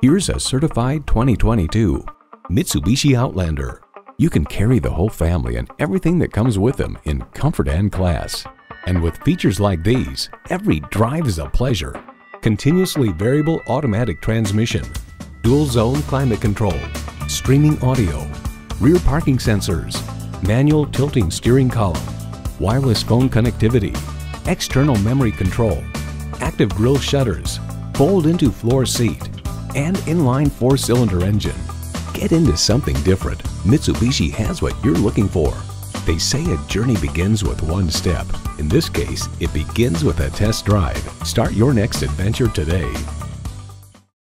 Here's a certified 2022 Mitsubishi Outlander. You can carry the whole family and everything that comes with them in comfort and class. And with features like these, every drive is a pleasure. Continuously variable automatic transmission, dual zone climate control, streaming audio, rear parking sensors, manual tilting steering column, wireless phone connectivity, external memory control, active grille shutters, fold into floor seat, and inline four-cylinder engine. Get into something different. Mitsubishi has what you're looking for. They say a journey begins with one step. In this case, it begins with a test drive. Start your next adventure today.